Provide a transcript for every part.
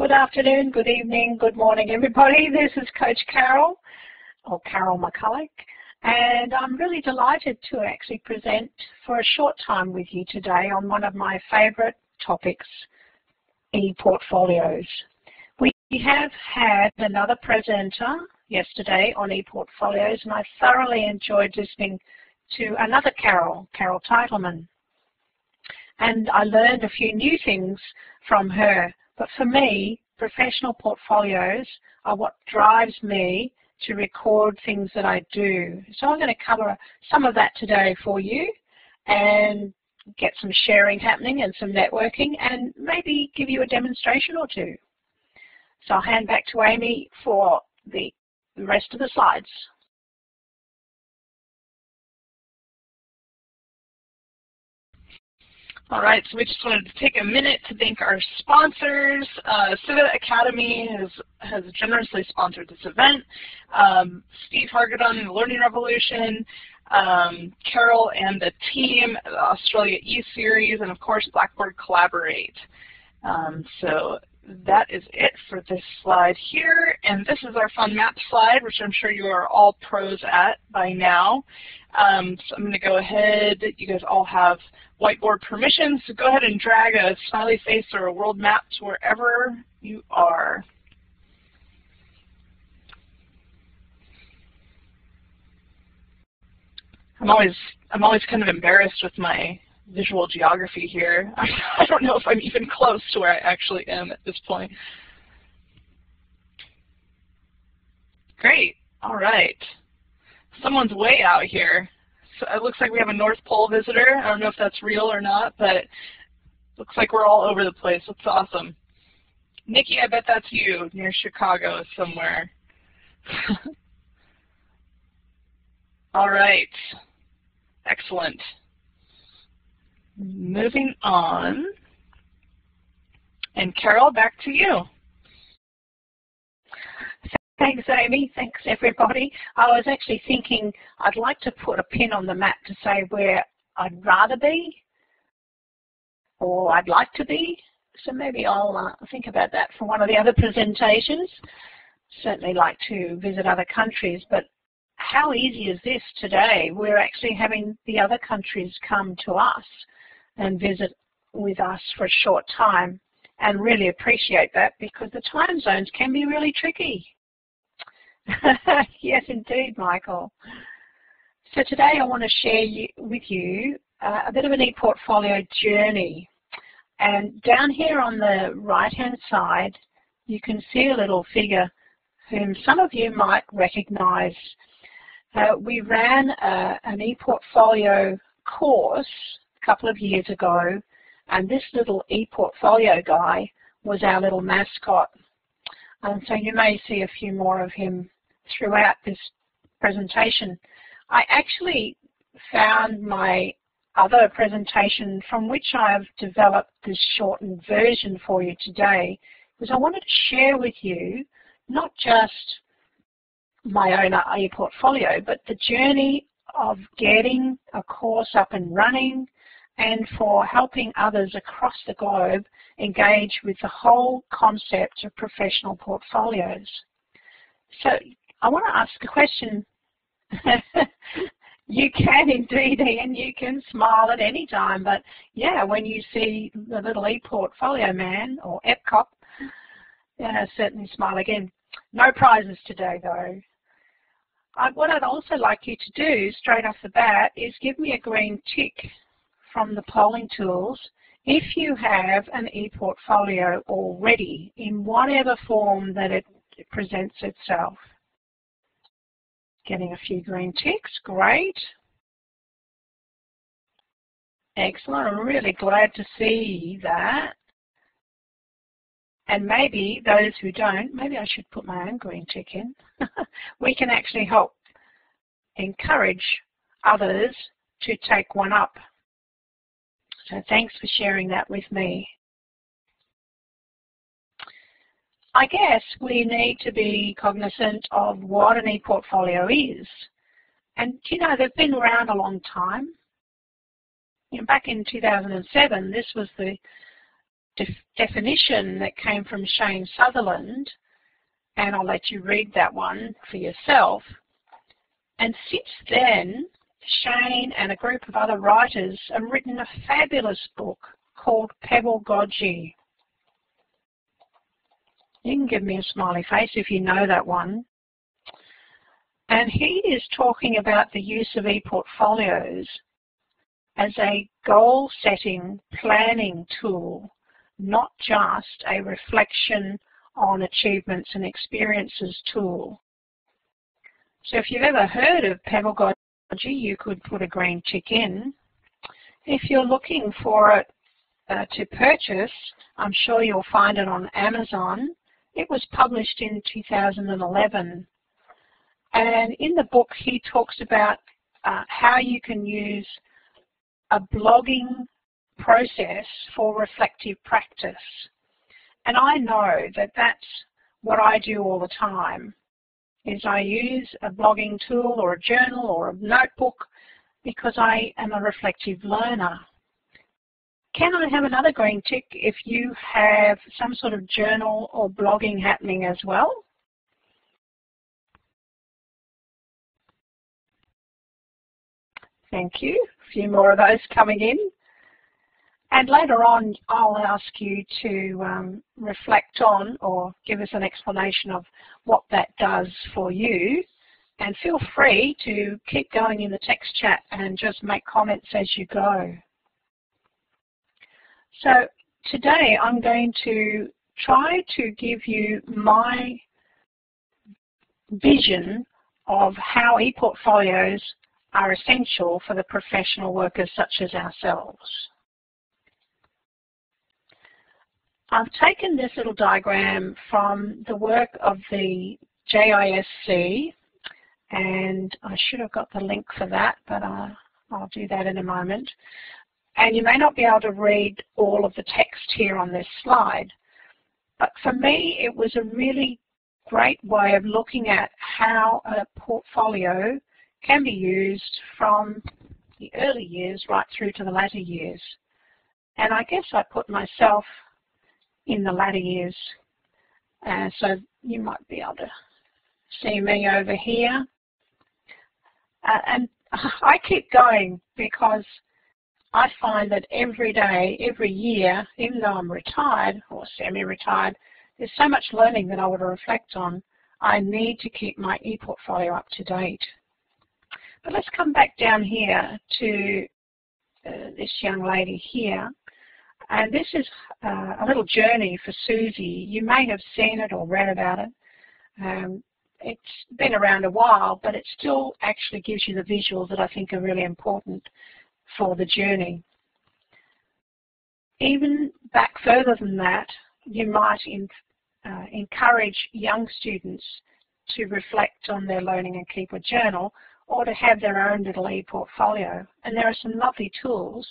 Good afternoon, good evening, good morning, everybody. This is Coach Carol, or Carol McCulloch, and I'm really delighted to actually present for a short time with you today on one of my favourite topics, e-portfolios. We have had another presenter yesterday on e-portfolios, and I thoroughly enjoyed listening to another Carol, Carol Teitelman. And I learned a few new things from her but for me, professional portfolios are what drives me to record things that I do. So I'm going to cover some of that today for you and get some sharing happening and some networking and maybe give you a demonstration or two. So I'll hand back to Amy for the rest of the slides. All right, so we just wanted to take a minute to thank our sponsors. Uh, Academy has, has generously sponsored this event. Um, Steve Hargadon, the Learning Revolution, um, Carol and the team, the Australia E-Series, and of course Blackboard Collaborate. Um, so that is it for this slide here. And this is our fun map slide, which I'm sure you are all pros at by now. Um, so I'm going to go ahead. You guys all have whiteboard permissions, so go ahead and drag a smiley face or a world map to wherever you are. I'm always I'm always kind of embarrassed with my visual geography here. I don't know if I'm even close to where I actually am at this point. Great. All right. Someone's way out here. So it looks like we have a North Pole visitor. I don't know if that's real or not, but looks like we're all over the place. That's awesome. Nikki, I bet that's you near Chicago somewhere. all right. Excellent. Moving on. And Carol, back to you. Thanks, Amy. Thanks, everybody. I was actually thinking I'd like to put a pin on the map to say where I'd rather be or I'd like to be. So maybe I'll uh, think about that for one of the other presentations. Certainly like to visit other countries, but how easy is this today? We're actually having the other countries come to us and visit with us for a short time and really appreciate that because the time zones can be really tricky. yes, indeed, Michael. So today I want to share you, with you uh, a bit of an e-portfolio journey. And down here on the right-hand side, you can see a little figure whom some of you might recognize. Uh, we ran uh, an e-portfolio course couple of years ago, and this little e-portfolio guy was our little mascot. And so you may see a few more of him throughout this presentation. I actually found my other presentation from which I've developed this shortened version for you today because I wanted to share with you not just my own uh, e-portfolio, but the journey of getting a course up and running and for helping others across the globe engage with the whole concept of professional portfolios. So I want to ask a question. you can indeed, and you can smile at any time, but yeah, when you see the little e-portfolio man or EPCOP, yeah, certainly smile again. No prizes today though. I, what I'd also like you to do straight off the bat is give me a green tick from the polling tools if you have an e-portfolio already in whatever form that it presents itself. Getting a few green ticks, great. Excellent, I'm really glad to see that. And maybe those who don't, maybe I should put my own green tick in. we can actually help encourage others to take one up. So thanks for sharing that with me. I guess we need to be cognizant of what an e-portfolio is. And you know, they've been around a long time. You know, back in 2007, this was the def definition that came from Shane Sutherland, and I'll let you read that one for yourself. And since then, Shane and a group of other writers have written a fabulous book called Pedagogy. You can give me a smiley face if you know that one. And he is talking about the use of e-portfolios as a goal-setting planning tool, not just a reflection on achievements and experiences tool. So if you've ever heard of Pedagogy, you could put a green tick in. If you're looking for it uh, to purchase, I'm sure you'll find it on Amazon. It was published in 2011. And in the book, he talks about uh, how you can use a blogging process for reflective practice. And I know that that's what I do all the time, is I use a blogging tool or a journal or a notebook because I am a reflective learner. Can I have another green tick if you have some sort of journal or blogging happening as well? Thank you. A few more of those coming in. And later on, I'll ask you to um, reflect on or give us an explanation of what that does for you. And feel free to keep going in the text chat and just make comments as you go. So today I'm going to try to give you my vision of how e-portfolios are essential for the professional workers such as ourselves. I've taken this little diagram from the work of the JISC and I should have got the link for that but uh, I'll do that in a moment. And you may not be able to read all of the text here on this slide but for me it was a really great way of looking at how a portfolio can be used from the early years right through to the latter years. And I guess I put myself in the latter years. Uh, so you might be able to see me over here. Uh, and I keep going because I find that every day, every year, even though I'm retired or semi-retired, there's so much learning that I want to reflect on. I need to keep my e-portfolio up to date. But let's come back down here to uh, this young lady here. And this is uh, a little journey for Susie. You may have seen it or read about it. Um, it's been around a while, but it still actually gives you the visuals that I think are really important for the journey. Even back further than that, you might in, uh, encourage young students to reflect on their learning and keep a journal or to have their own little e-portfolio. And there are some lovely tools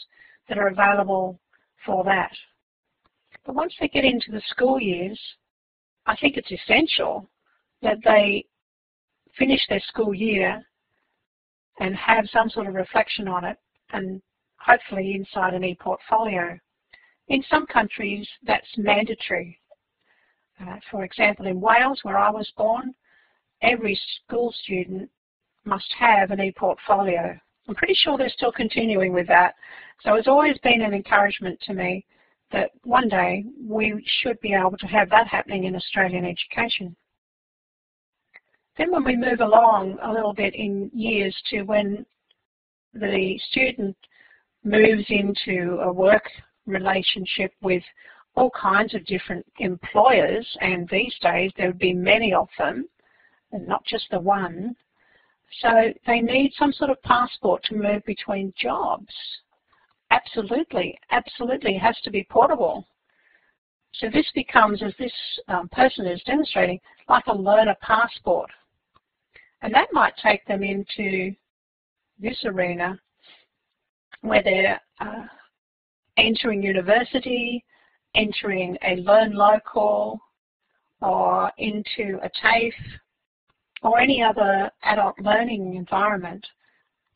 that are available for that. But once they get into the school years, I think it's essential that they finish their school year and have some sort of reflection on it and hopefully inside an e-portfolio. In some countries, that's mandatory. Uh, for example, in Wales, where I was born, every school student must have an e-portfolio. I'm pretty sure they're still continuing with that. So it's always been an encouragement to me that one day we should be able to have that happening in Australian education. Then when we move along a little bit in years to when the student moves into a work relationship with all kinds of different employers, and these days there would be many of them, and not just the one, so they need some sort of passport to move between jobs. Absolutely, absolutely, it has to be portable. So this becomes, as this um, person is demonstrating, like a learner passport. And that might take them into this arena where they're uh, entering university, entering a learn local, or into a TAFE, or any other adult learning environment.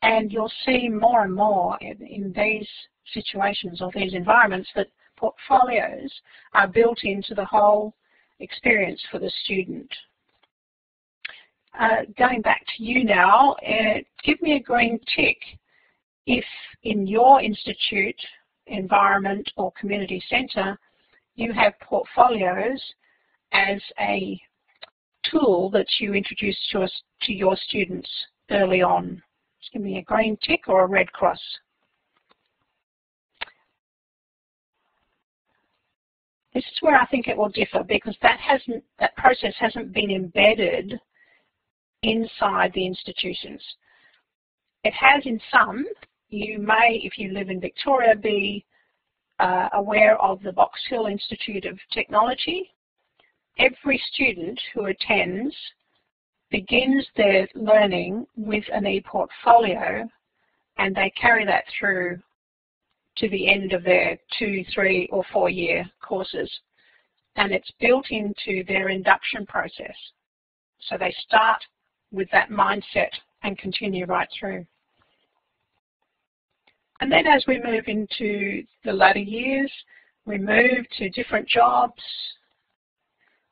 And you'll see more and more in, in these situations or these environments that portfolios are built into the whole experience for the student. Uh, going back to you now, uh, give me a green tick if in your institute, environment or community centre you have portfolios as a tool that you introduce to, us, to your students early on. Just give me a green tick or a red cross. This is where I think it will differ because that hasn't that process hasn't been embedded inside the institutions. It has in some. You may, if you live in Victoria, be uh, aware of the Box Hill Institute of Technology. Every student who attends begins their learning with an e-portfolio and they carry that through to the end of their two, three or four year courses. And it's built into their induction process. So they start with that mindset and continue right through. And then as we move into the latter years, we move to different jobs,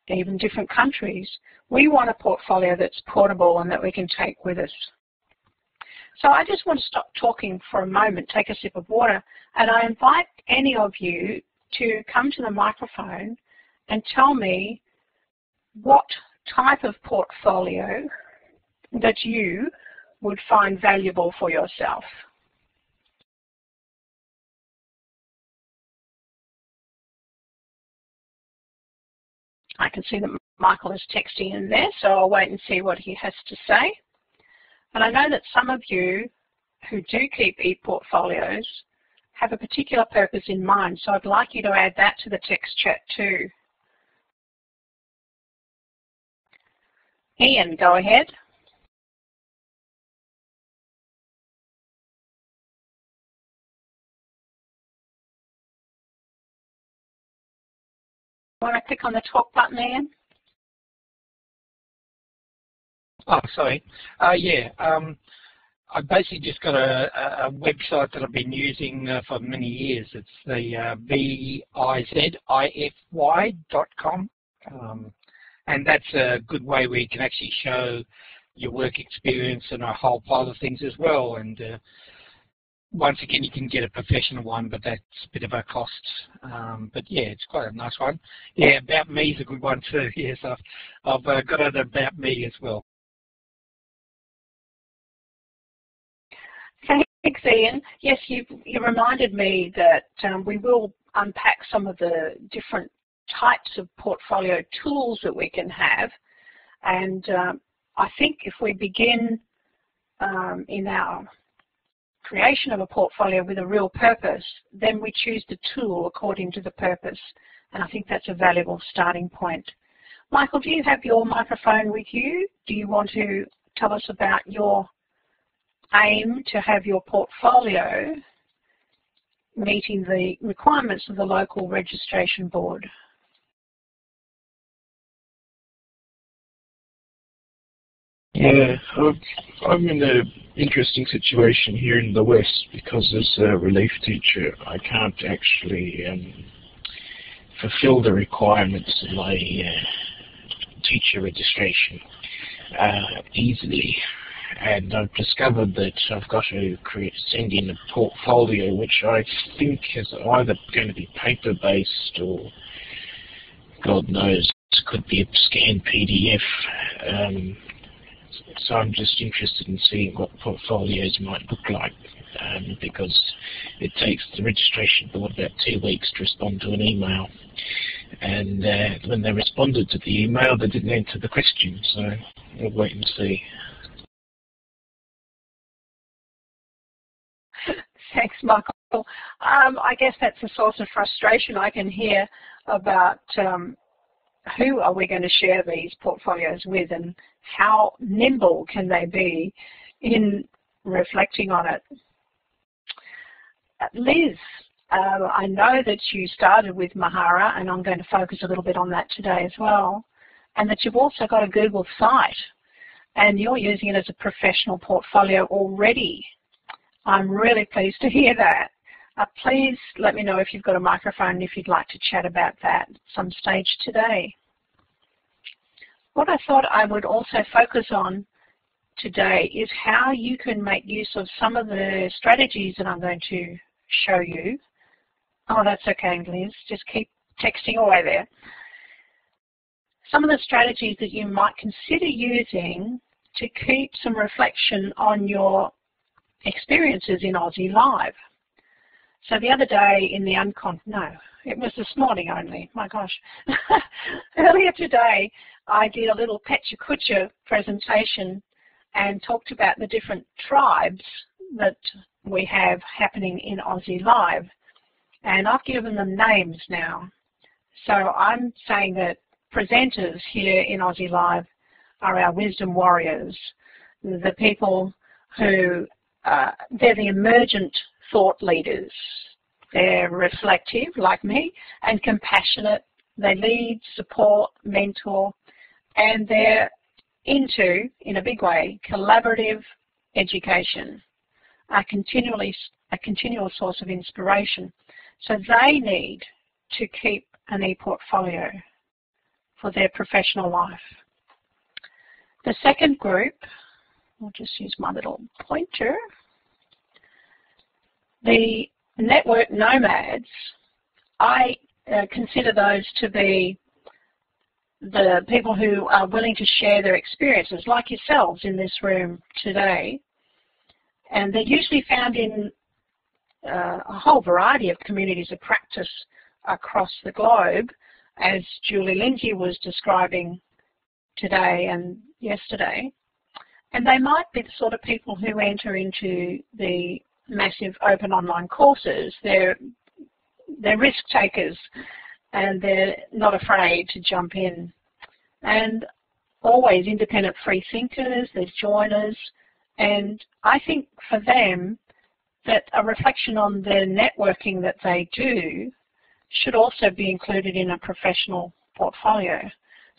even different countries. We want a portfolio that's portable and that we can take with us. So I just want to stop talking for a moment, take a sip of water, and I invite any of you to come to the microphone and tell me what type of portfolio that you would find valuable for yourself. I can see that Michael is texting in there, so I'll wait and see what he has to say. And I know that some of you who do keep e-portfolios have a particular purpose in mind, so I'd like you to add that to the text chat too. Ian, go ahead. Want to click on the talk button, Ian? Oh, sorry. Uh, yeah, um, I basically just got a, a, website that I've been using uh, for many years. It's the uh, bizify.com. Um, and that's a good way where you can actually show your work experience and a whole pile of things as well. And uh, once again, you can get a professional one, but that's a bit of a cost. Um, but yeah, it's quite a nice one. Yeah, About Me is a good one too. Yes, I've, I've uh, got it About Me as well. Thanks, Ian. Yes, you, you reminded me that um, we will unpack some of the different types of portfolio tools that we can have. And um, I think if we begin um, in our creation of a portfolio with a real purpose, then we choose the tool according to the purpose. And I think that's a valuable starting point. Michael, do you have your microphone with you? Do you want to tell us about your aim to have your portfolio meeting the requirements of the local registration board. Yeah, I'm in an interesting situation here in the West because as a relief teacher I can't actually um, fulfill the requirements of my uh, teacher registration uh, easily and I've discovered that I've got to create, send in a portfolio which I think is either going to be paper-based or God knows could be a scanned PDF. Um, so I'm just interested in seeing what portfolios might look like um, because it takes the registration board about two weeks to respond to an email. And uh, when they responded to the email, they didn't answer the question, so we'll wait and see. Thanks, Michael. Um, I guess that's a source of frustration I can hear about um, who are we going to share these portfolios with and how nimble can they be in reflecting on it. Liz, uh, I know that you started with Mahara and I'm going to focus a little bit on that today as well and that you've also got a Google site and you're using it as a professional portfolio already. I'm really pleased to hear that. Uh, please let me know if you've got a microphone if you'd like to chat about that at some stage today. What I thought I would also focus on today is how you can make use of some of the strategies that I'm going to show you. Oh, that's okay, Liz. Just keep texting away there. Some of the strategies that you might consider using to keep some reflection on your experiences in OZeLIVE. So the other day in the uncon, no, it was this morning only, my gosh. Earlier today, I did a little Pecha Kucha presentation and talked about the different tribes that we have happening in OZeLIVE. And I've given them names now. So I'm saying that presenters here in OZeLIVE are our wisdom warriors, the people who, uh, they're the emergent thought leaders. They're reflective, like me, and compassionate. They lead, support, mentor, and they're into, in a big way, collaborative education, a, continually, a continual source of inspiration. So they need to keep an e-portfolio for their professional life. The second group, I'll just use my little pointer, the network nomads, I uh, consider those to be the people who are willing to share their experiences, like yourselves in this room today. And they're usually found in uh, a whole variety of communities of practice across the globe, as Julie Lindsay was describing today and yesterday. And they might be the sort of people who enter into the massive open online courses. They're, they're risk takers and they're not afraid to jump in. And always independent free thinkers, there's joiners, and I think for them that a reflection on the networking that they do should also be included in a professional portfolio.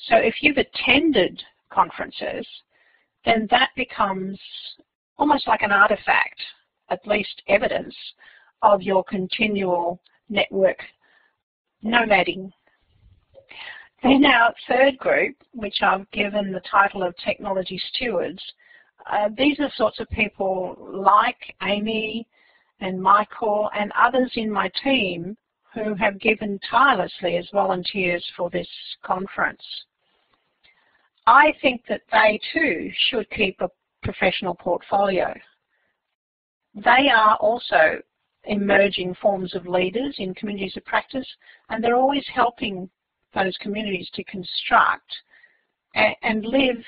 So if you've attended conferences, then that becomes almost like an artifact, at least evidence, of your continual network nomading. In our third group, which I've given the title of Technology Stewards, uh, these are sorts of people like Amy and Michael and others in my team who have given tirelessly as volunteers for this conference. I think that they too should keep a professional portfolio. They are also emerging forms of leaders in communities of practice, and they're always helping those communities to construct and live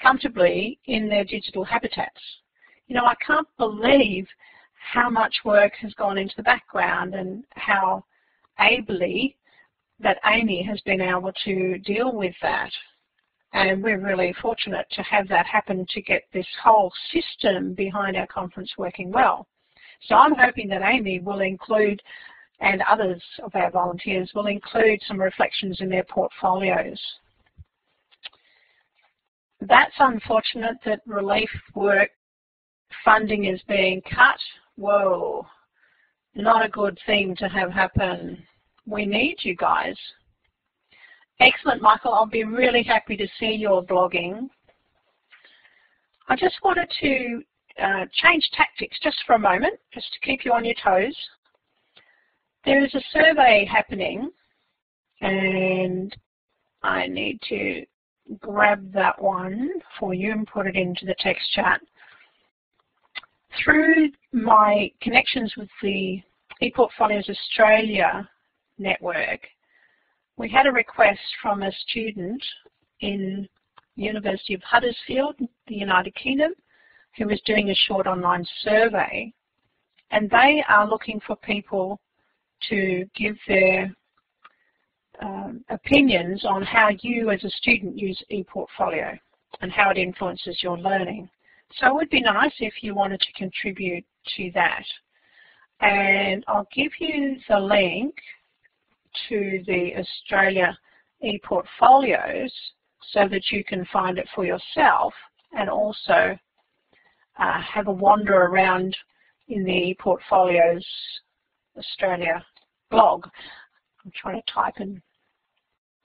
comfortably in their digital habitats. You know, I can't believe how much work has gone into the background and how ably that Amy has been able to deal with that. And we're really fortunate to have that happen to get this whole system behind our conference working well. So I'm hoping that Amy will include, and others of our volunteers will include some reflections in their portfolios. That's unfortunate that relief work funding is being cut. Whoa, not a good thing to have happen. We need you guys. Excellent, Michael. I'll be really happy to see your blogging. I just wanted to uh, change tactics just for a moment, just to keep you on your toes. There is a survey happening, and I need to grab that one for you and put it into the text chat. Through my connections with the ePortfolios Australia network, we had a request from a student in University of Huddersfield, the United Kingdom, who was doing a short online survey. And they are looking for people to give their um, opinions on how you as a student use ePortfolio and how it influences your learning. So it would be nice if you wanted to contribute to that. And I'll give you the link to the Australia ePortfolios so that you can find it for yourself and also uh, have a wander around in the portfolios Australia blog. I'm trying to type and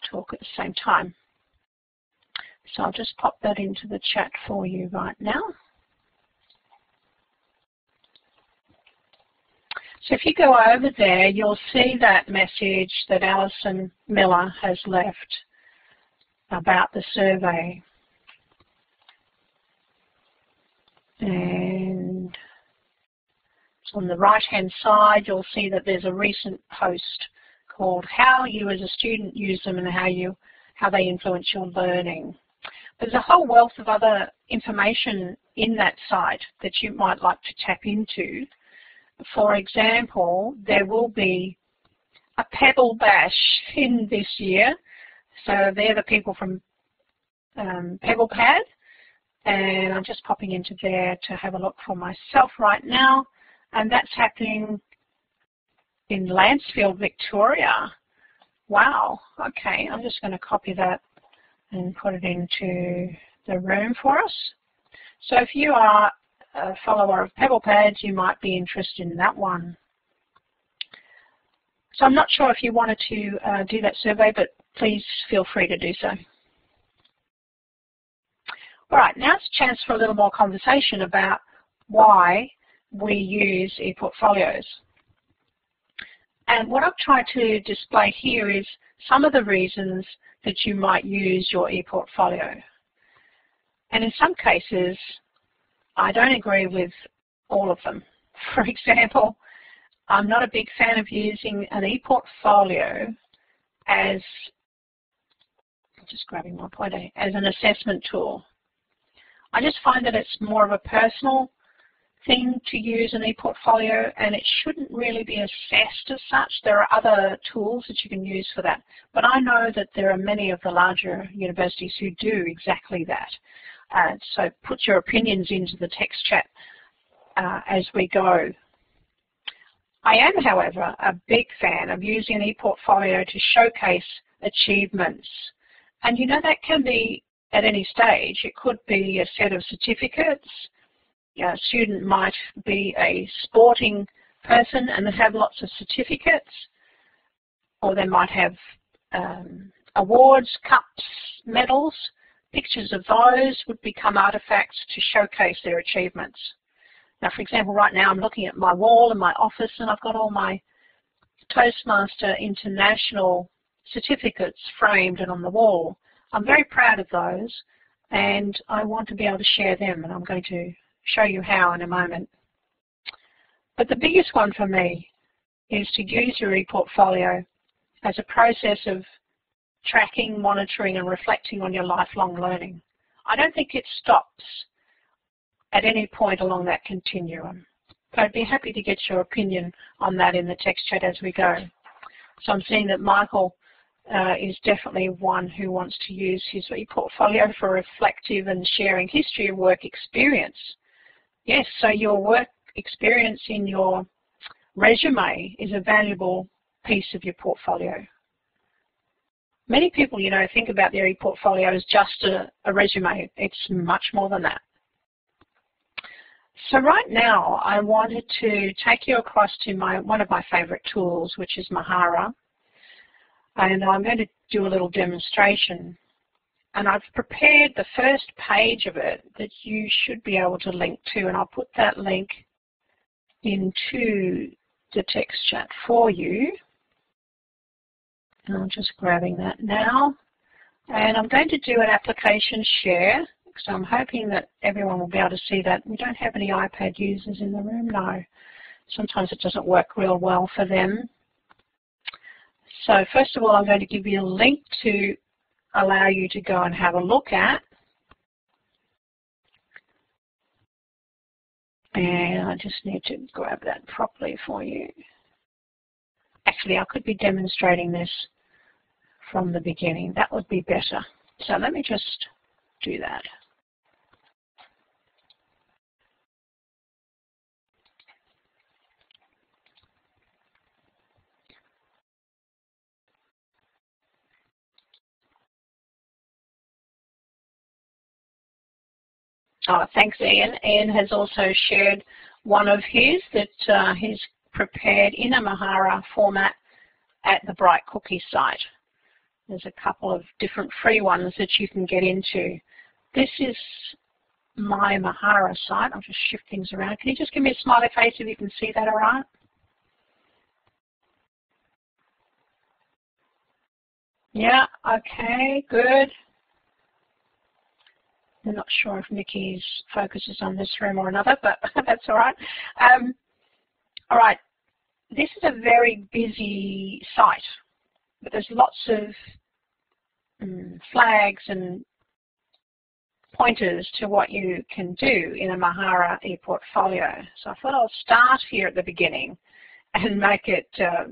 talk at the same time. So I'll just pop that into the chat for you right now. So if you go over there, you'll see that message that Alison Miller has left about the survey. And on the right-hand side, you'll see that there's a recent post called How You as a Student Use Them and How you how they influence your learning. There's a whole wealth of other information in that site that you might like to tap into. For example, there will be a Pebble Bash in this year. So they're the people from um, PebblePad. And I'm just popping into there to have a look for myself right now. And that's happening in Lancefield, Victoria. Wow, okay, I'm just going to copy that and put it into the room for us. So if you are a follower of PebblePads, you might be interested in that one. So I'm not sure if you wanted to uh, do that survey, but please feel free to do so. All right, now it's a chance for a little more conversation about why we use e-portfolios. And what I've tried to display here is some of the reasons that you might use your e-portfolio. And in some cases, I don't agree with all of them. For example, I'm not a big fan of using an e-portfolio as, just grabbing my pointer, eh, as an assessment tool. I just find that it's more of a personal thing to use an e-portfolio and it shouldn't really be assessed as such. There are other tools that you can use for that. But I know that there are many of the larger universities who do exactly that. Uh, so put your opinions into the text chat uh, as we go. I am, however, a big fan of using an e-portfolio to showcase achievements. And you know that can be at any stage. It could be a set of certificates, a student might be a sporting person and have lots of certificates, or they might have um, awards, cups, medals. Pictures of those would become artifacts to showcase their achievements. Now, for example, right now I'm looking at my wall in my office and I've got all my Toastmaster International certificates framed and on the wall. I'm very proud of those and I want to be able to share them and I'm going to show you how in a moment. But the biggest one for me is to use your ePortfolio as a process of tracking, monitoring and reflecting on your lifelong learning. I don't think it stops at any point along that continuum. I'd be happy to get your opinion on that in the text chat as we go. So I'm seeing that Michael uh, is definitely one who wants to use his e-portfolio for reflective and sharing history of work experience Yes, so your work experience in your resume is a valuable piece of your portfolio. Many people, you know, think about their e-portfolio as just a, a resume. It's much more than that. So right now, I wanted to take you across to my one of my favorite tools, which is Mahara. And I'm going to do a little demonstration and I've prepared the first page of it that you should be able to link to and I'll put that link into the text chat for you. And I'm just grabbing that now. And I'm going to do an application share so I'm hoping that everyone will be able to see that. We don't have any iPad users in the room, no. Sometimes it doesn't work real well for them. So first of all, I'm going to give you a link to allow you to go and have a look at. And I just need to grab that properly for you. Actually, I could be demonstrating this from the beginning. That would be better. So let me just do that. Oh, thanks, Ian. Ian has also shared one of his that uh, he's prepared in a Mahara format at the Bright Cookie site. There's a couple of different free ones that you can get into. This is my Mahara site. I'll just shift things around. Can you just give me a smiley face if you can see that all right? Yeah, okay, good. I'm not sure if Nikki's focus is on this room or another, but that's all right. Um, all right, this is a very busy site, but there's lots of um, flags and pointers to what you can do in a Mahara e-portfolio. So I thought I'll start here at the beginning and make it uh,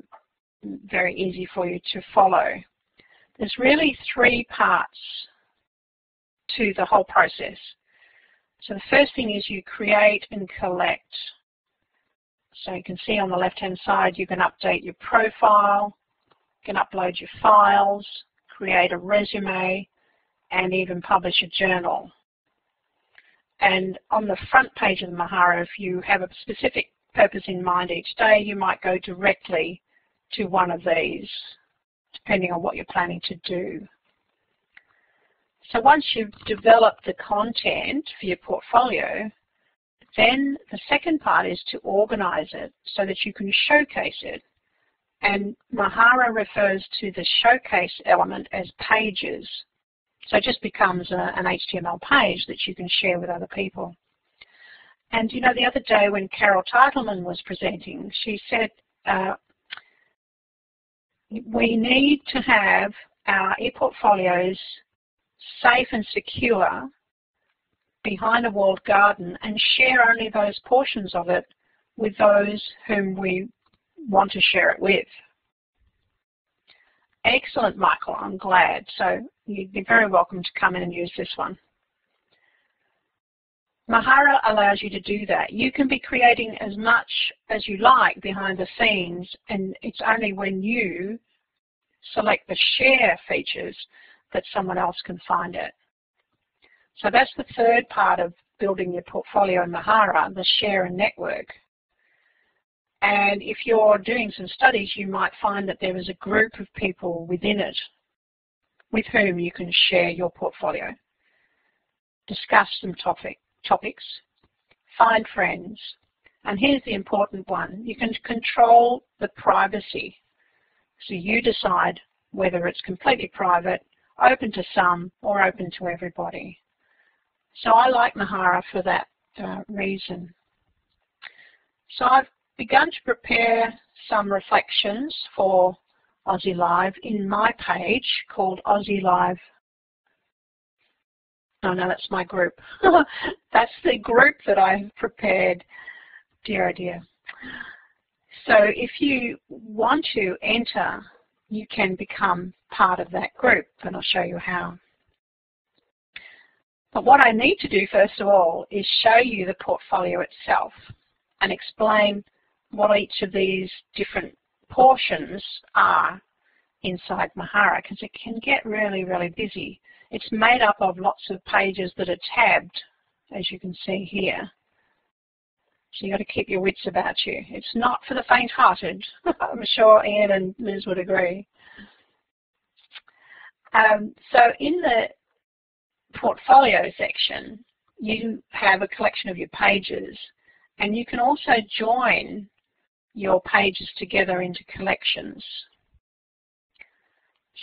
very easy for you to follow. There's really three parts to the whole process. So the first thing is you create and collect. So you can see on the left-hand side, you can update your profile, you can upload your files, create a resume, and even publish a journal. And on the front page of the Mahara, if you have a specific purpose in mind each day, you might go directly to one of these, depending on what you're planning to do. So once you've developed the content for your portfolio, then the second part is to organize it so that you can showcase it. And Mahara refers to the showcase element as pages. So it just becomes a, an HTML page that you can share with other people. And you know, the other day when Carol Teitelman was presenting, she said, uh, we need to have our e-portfolios safe and secure behind a walled garden and share only those portions of it with those whom we want to share it with. Excellent, Michael. I'm glad. So you'd be very welcome to come in and use this one. Mahara allows you to do that. You can be creating as much as you like behind the scenes and it's only when you select the share features that someone else can find it. So that's the third part of building your portfolio in Mahara, the share and network. And if you're doing some studies, you might find that there is a group of people within it with whom you can share your portfolio. Discuss some topic, topics, find friends, and here's the important one. You can control the privacy. So you decide whether it's completely private open to some or open to everybody. So I like Mahara for that uh, reason. So I've begun to prepare some reflections for OZeLIVE in my page called OZeLIVE. Oh no, that's my group. that's the group that I've prepared. Dear oh dear. So if you want to enter you can become part of that group, and I'll show you how. But what I need to do first of all is show you the portfolio itself and explain what each of these different portions are inside Mahara because it can get really, really busy. It's made up of lots of pages that are tabbed, as you can see here. So you've got to keep your wits about you. It's not for the faint-hearted. I'm sure Ian and Liz would agree. Um, so in the portfolio section, you have a collection of your pages and you can also join your pages together into collections.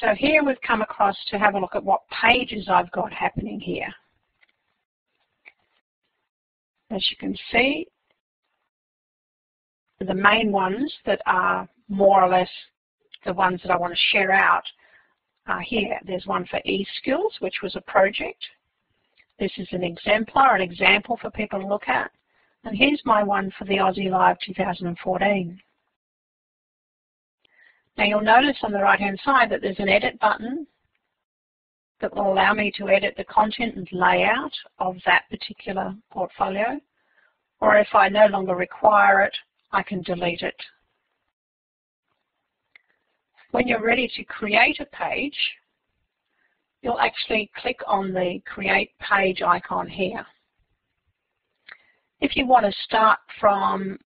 So here we've come across to have a look at what pages I've got happening here. As you can see, the main ones that are more or less the ones that I want to share out are here. There's one for eSkills, which was a project. This is an exemplar, an example for people to look at. And here's my one for the OZeLIVE 2014. Now you'll notice on the right hand side that there's an edit button that will allow me to edit the content and layout of that particular portfolio. Or if I no longer require it, I can delete it. When you're ready to create a page, you'll actually click on the Create Page icon here. If you want to start from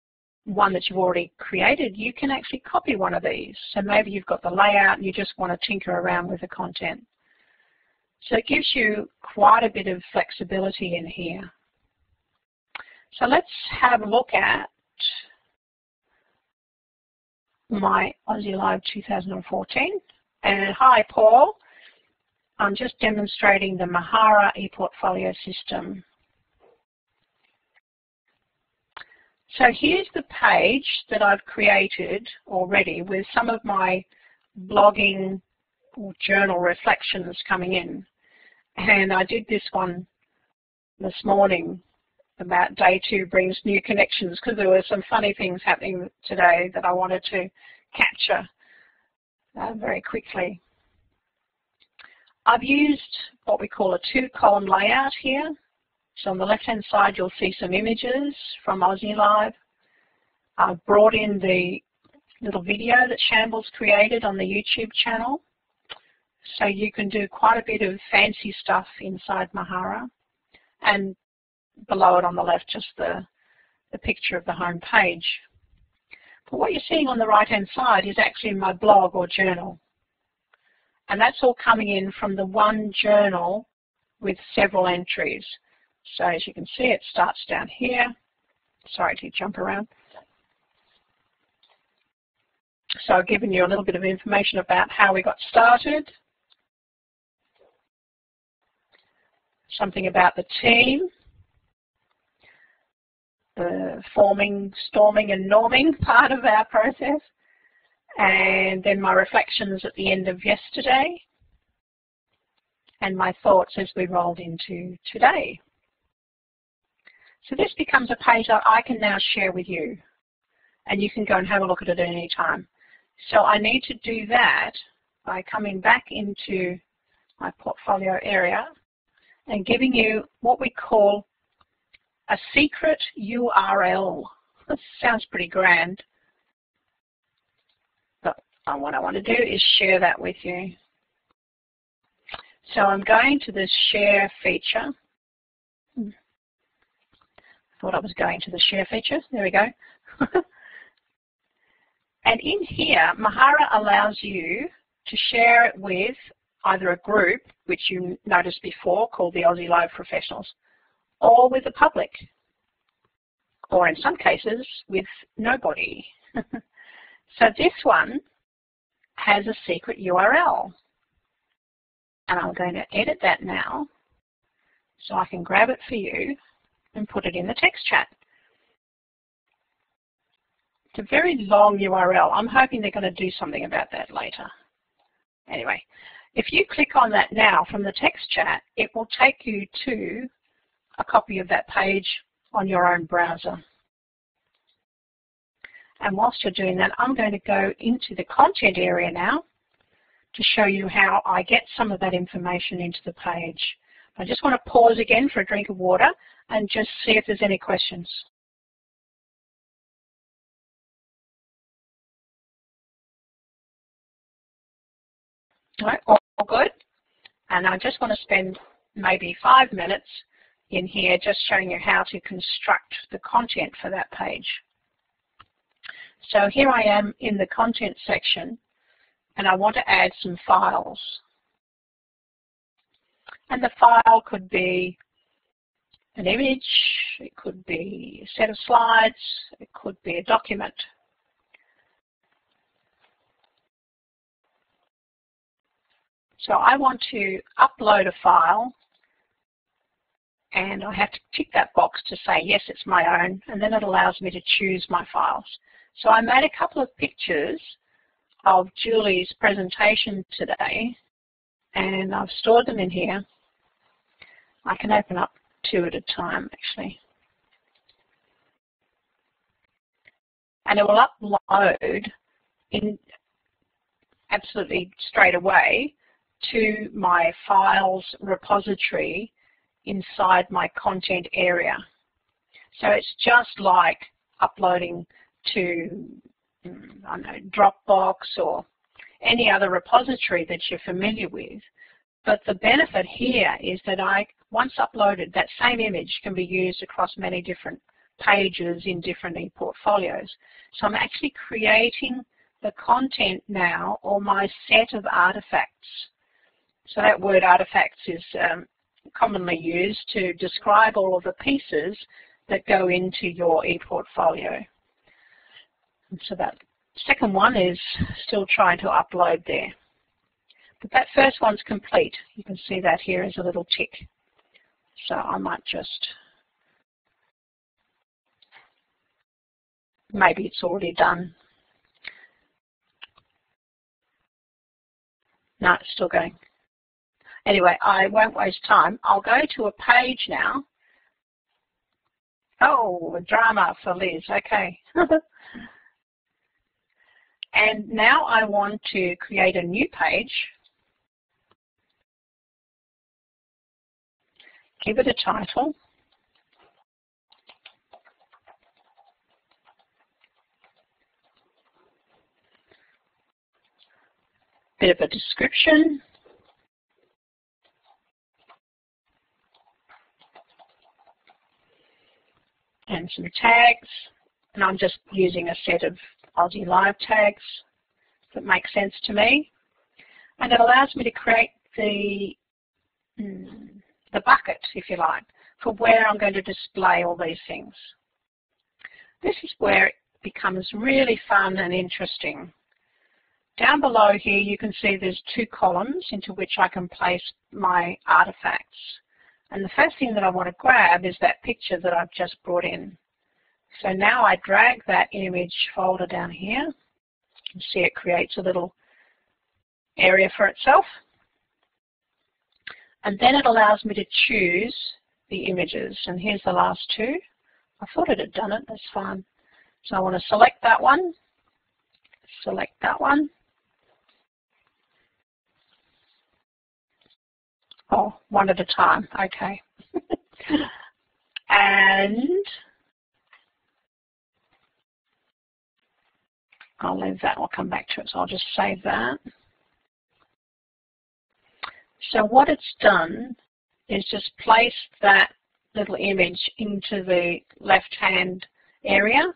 one that you've already created, you can actually copy one of these. So maybe you've got the layout and you just want to tinker around with the content. So it gives you quite a bit of flexibility in here. So let's have a look at my OZeLIVE 2014. And hi, Paul. I'm just demonstrating the Mahara ePortfolio system. So here's the page that I've created already with some of my blogging or journal reflections coming in. And I did this one this morning about day two brings new connections because there were some funny things happening today that I wanted to capture uh, very quickly. I've used what we call a two-column layout here. So on the left-hand side, you'll see some images from OZeLIVE. I've brought in the little video that Shambles created on the YouTube channel. So you can do quite a bit of fancy stuff inside Mahara. And below it on the left, just the, the picture of the home page. But what you're seeing on the right-hand side is actually my blog or journal. And that's all coming in from the one journal with several entries. So as you can see, it starts down here. Sorry to jump around. So I've given you a little bit of information about how we got started. Something about the team the forming, storming and norming part of our process. And then my reflections at the end of yesterday and my thoughts as we rolled into today. So this becomes a page that I can now share with you and you can go and have a look at it at any time. So I need to do that by coming back into my portfolio area and giving you what we call a secret URL. Sounds pretty grand. But what I want to do is share that with you. So I'm going to the share feature. Hmm. Thought I was going to the share feature. There we go. and in here, Mahara allows you to share it with either a group, which you noticed before, called the OZeLIVE Professionals, or with the public, or in some cases with nobody. so this one has a secret URL. And I'm going to edit that now so I can grab it for you and put it in the text chat. It's a very long URL. I'm hoping they're going to do something about that later. Anyway, if you click on that now from the text chat, it will take you to a copy of that page on your own browser. And whilst you're doing that, I'm going to go into the content area now to show you how I get some of that information into the page. I just want to pause again for a drink of water and just see if there's any questions. All right, all good. And I just want to spend maybe five minutes in here just showing you how to construct the content for that page. So here I am in the content section and I want to add some files. And the file could be an image, it could be a set of slides, it could be a document. So I want to upload a file and I have to tick that box to say yes it's my own and then it allows me to choose my files. So I made a couple of pictures of Julie's presentation today and I've stored them in here. I can open up two at a time actually. And it will upload in absolutely straight away to my files repository inside my content area. So it's just like uploading to mm, I know, Dropbox or any other repository that you're familiar with. But the benefit here is that I, once uploaded, that same image can be used across many different pages in different e-portfolios. So I'm actually creating the content now or my set of artifacts. So that word artifacts is um, commonly used to describe all of the pieces that go into your e-portfolio. So that second one is still trying to upload there. But that first one's complete. You can see that here is a little tick. So I might just, maybe it's already done. No, it's still going. Anyway, I won't waste time. I'll go to a page now. Oh, drama for Liz. Okay. and now I want to create a new page. Give it a title. Bit of a description. and some tags. And I'm just using a set of OZeLIVE tags that make sense to me. And it allows me to create the, mm, the bucket, if you like, for where I'm going to display all these things. This is where it becomes really fun and interesting. Down below here you can see there's two columns into which I can place my artifacts. And the first thing that I want to grab is that picture that I've just brought in. So now I drag that image folder down here. You can see it creates a little area for itself. And then it allows me to choose the images. And here's the last two. I thought it had done it, that's fine. So I want to select that one, select that one, Oh, one at a time, okay. and I'll leave that, I'll come back to it, so I'll just save that. So what it's done is just placed that little image into the left-hand area.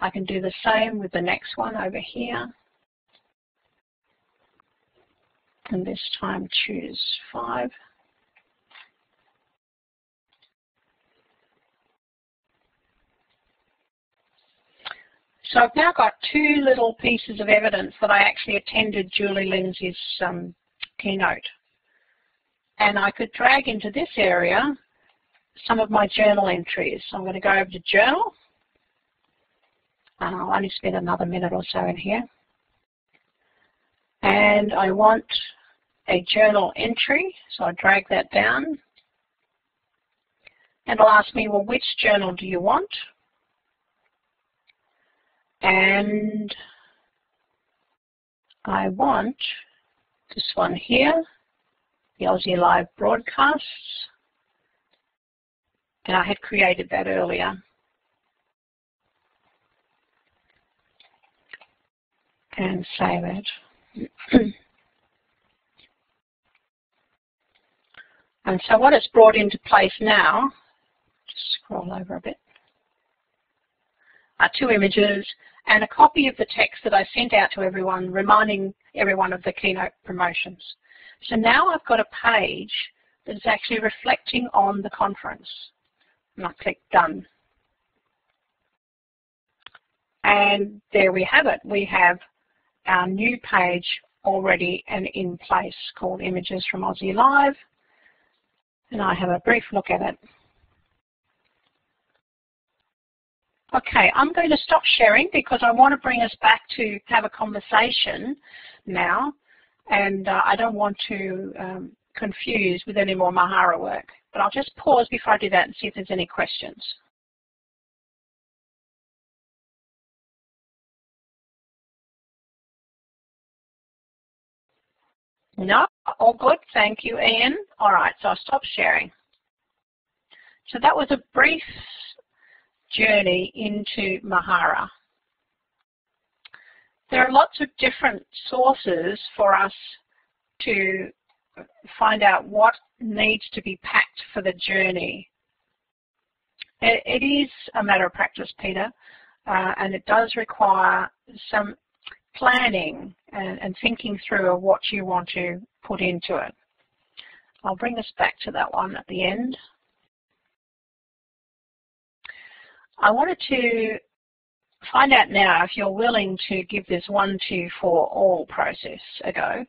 I can do the same with the next one over here. and this time choose 5. So I've now got two little pieces of evidence that I actually attended Julie Lindsay's um, keynote. And I could drag into this area some of my journal entries. So I'm going to go over to journal. I'll only spend another minute or so in here and I want a journal entry, so I drag that down. And it'll ask me, well, which journal do you want? And I want this one here, the OZeLIVE broadcasts. And I had created that earlier. And save it. and so what it's brought into place now, just scroll over a bit, are two images and a copy of the text that I sent out to everyone reminding everyone of the keynote promotions. So now I've got a page that's actually reflecting on the conference. And I click done. And there we have it. We have our new page already and in place called Images from OZeLIVE. And I have a brief look at it. Okay, I'm going to stop sharing because I want to bring us back to have a conversation now. And uh, I don't want to um, confuse with any more Mahara work. But I'll just pause before I do that and see if there's any questions. No, all good. Thank you, Ian. All right, so I'll stop sharing. So that was a brief journey into Mahara. There are lots of different sources for us to find out what needs to be packed for the journey. it, it is a matter of practice, Peter, uh, and it does require some planning and, and thinking through of what you want to put into it. I'll bring us back to that one at the end. I wanted to find out now if you're willing to give this one, two, four, all process a go.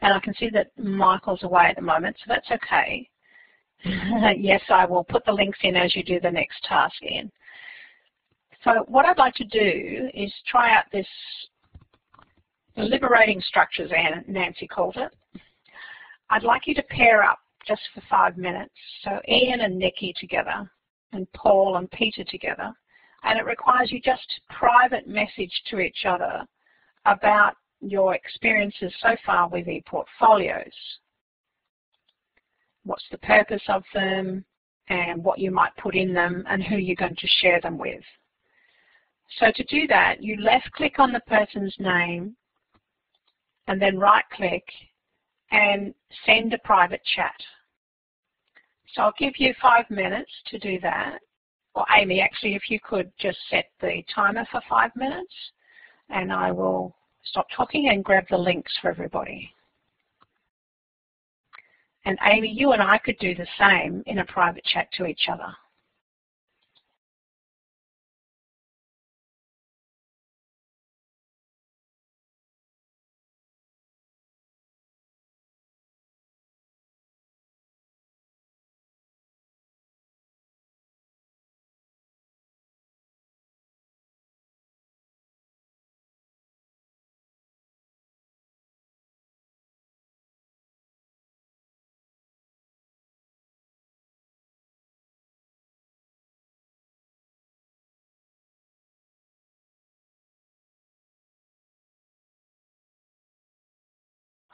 And I can see that Michael's away at the moment, so that's okay. yes, I will put the links in as you do the next task in. So what I'd like to do is try out this liberating structures, Nancy called it. I'd like you to pair up just for five minutes. So Ian and Nikki together, and Paul and Peter together. And it requires you just private message to each other about your experiences so far with e-portfolios. What's the purpose of them and what you might put in them and who you're going to share them with. So to do that, you left click on the person's name and then right click and send a private chat. So I'll give you five minutes to do that. Or Amy, actually, if you could just set the timer for five minutes and I will stop talking and grab the links for everybody. And Amy, you and I could do the same in a private chat to each other.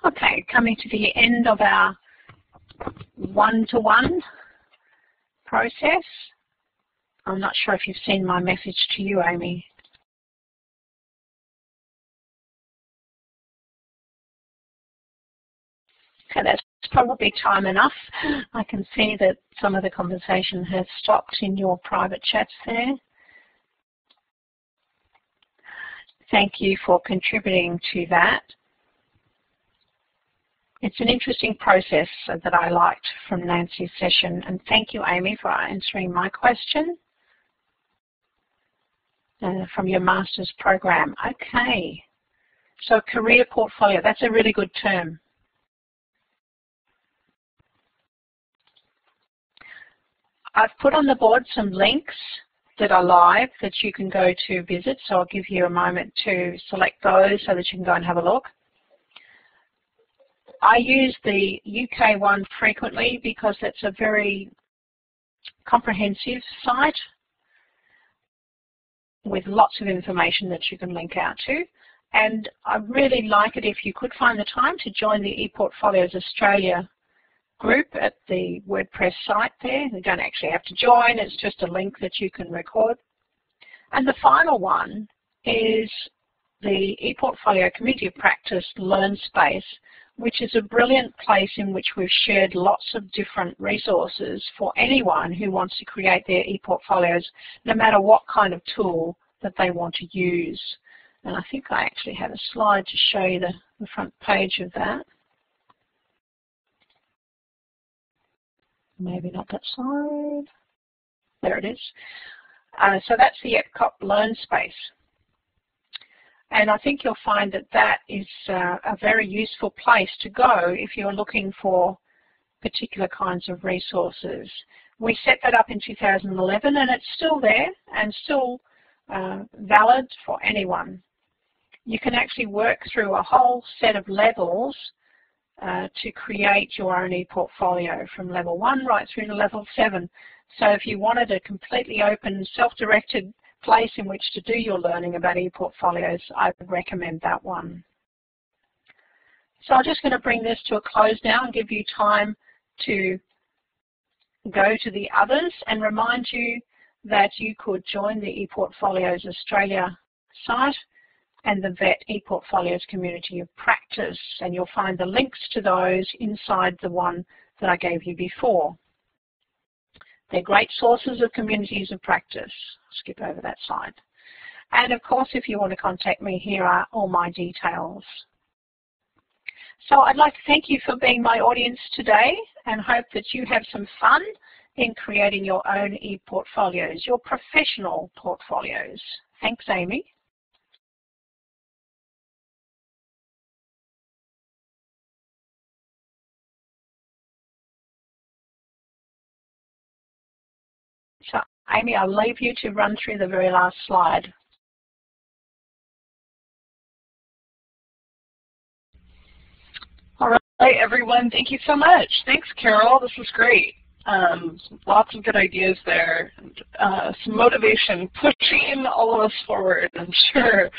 Okay, coming to the end of our one-to-one -one process. I'm not sure if you've seen my message to you, Amy. Okay, that's probably time enough. I can see that some of the conversation has stopped in your private chats there. Thank you for contributing to that. It's an interesting process that I liked from Nancy's session, and thank you, Amy, for answering my question uh, from your master's program. Okay, so career portfolio, that's a really good term. I've put on the board some links that are live that you can go to visit, so I'll give you a moment to select those so that you can go and have a look. I use the UK one frequently because it's a very comprehensive site with lots of information that you can link out to. And I really like it if you could find the time to join the ePortfolios Australia group at the WordPress site there. You don't actually have to join, it's just a link that you can record. And the final one is the ePortfolio Community of Practice Learn Space, which is a brilliant place in which we've shared lots of different resources for anyone who wants to create their e-portfolios, no matter what kind of tool that they want to use. And I think I actually have a slide to show you the, the front page of that. Maybe not that slide. There it is. Uh, so that's the EPCoP Learn Space. And I think you'll find that that is uh, a very useful place to go if you're looking for particular kinds of resources. We set that up in 2011 and it's still there and still uh, valid for anyone. You can actually work through a whole set of levels uh, to create your own e-portfolio from level 1 right through to level 7. So if you wanted a completely open, self-directed place in which to do your learning about e-portfolios, I would recommend that one. So I'm just going to bring this to a close now and give you time to go to the others and remind you that you could join the ePortfolios Australia site and the VET ePortfolios community of practice and you'll find the links to those inside the one that I gave you before. They're great sources of communities of practice. Skip over that slide. And of course, if you want to contact me, here are all my details. So I'd like to thank you for being my audience today and hope that you have some fun in creating your own e-portfolios, your professional portfolios. Thanks, Amy. Amy, I'll leave you to run through the very last slide. All right, everyone. Thank you so much. Thanks, Carol. This was great. Um, lots of good ideas there. Uh, some motivation pushing all of us forward, I'm sure.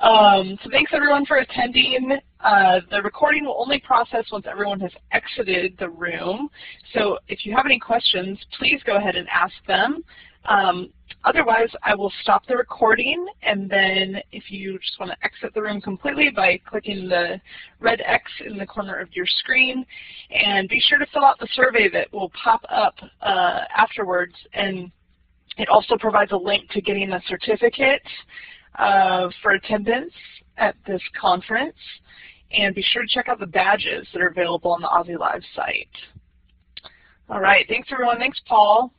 Um, so thanks everyone for attending. Uh, the recording will only process once everyone has exited the room. So if you have any questions, please go ahead and ask them. Um, otherwise, I will stop the recording, and then if you just want to exit the room completely by clicking the red X in the corner of your screen, and be sure to fill out the survey that will pop up uh, afterwards, and it also provides a link to getting a certificate uh, for attendance at this conference, and be sure to check out the badges that are available on the OZeLIVE site. All right, thanks everyone. Thanks, Paul.